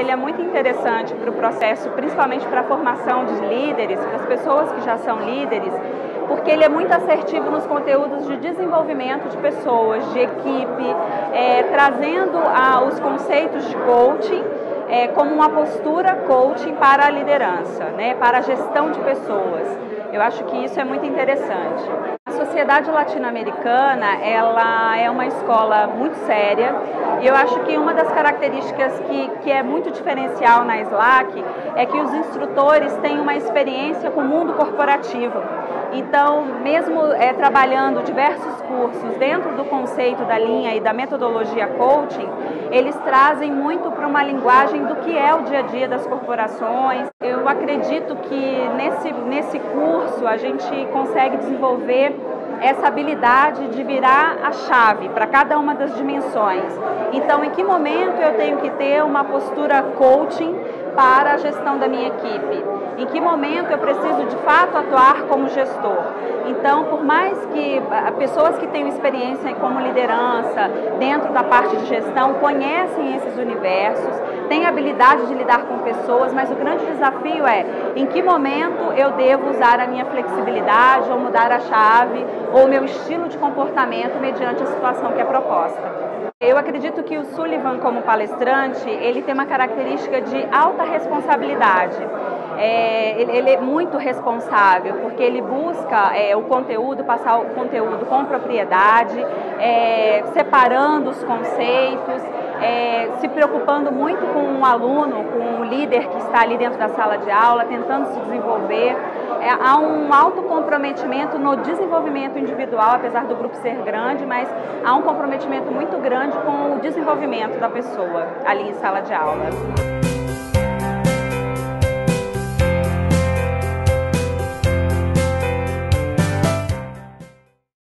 ele é muito interessante para o processo, principalmente para a formação de líderes, para as pessoas que já são líderes, porque ele é muito assertivo nos conteúdos de desenvolvimento de pessoas, de equipe, é, trazendo ah, os conceitos de coaching é, como uma postura coaching para a liderança, né, para a gestão de pessoas. Eu acho que isso é muito interessante. A sociedade latino-americana, ela é uma escola muito séria e eu acho que uma das características que, que é muito diferencial na SLAC é que os instrutores têm uma experiência com o mundo corporativo. Então, mesmo é, trabalhando diversos cursos dentro do conceito da linha e da metodologia coaching, eles trazem muito para uma linguagem do que é o dia a dia das corporações. Eu acredito que nesse, nesse curso a gente consegue desenvolver essa habilidade de virar a chave para cada uma das dimensões. Então, em que momento eu tenho que ter uma postura coaching para a gestão da minha equipe? Em que momento eu preciso de fato atuar como gestor? Então, por mais que ah, pessoas que têm experiência como liderança dentro da parte de gestão conhecem esses universos, têm habilidade de lidar com pessoas, mas o grande desafio é em que momento eu devo usar a minha flexibilidade ou mudar a chave ou meu estilo de comportamento mediante a situação que é proposta. Eu acredito que o Sullivan, como palestrante, ele tem uma característica de alta responsabilidade. É, ele, ele, é muito responsável, porque ele busca é, o conteúdo, passar o conteúdo com propriedade, é, separando os conceitos, é, se preocupando muito com o aluno, com o líder que está ali dentro da sala de aula, tentando se desenvolver. É, há um alto comprometimento no desenvolvimento individual, apesar do grupo ser grande, mas há um comprometimento muito grande com o desenvolvimento da pessoa ali em sala de aula.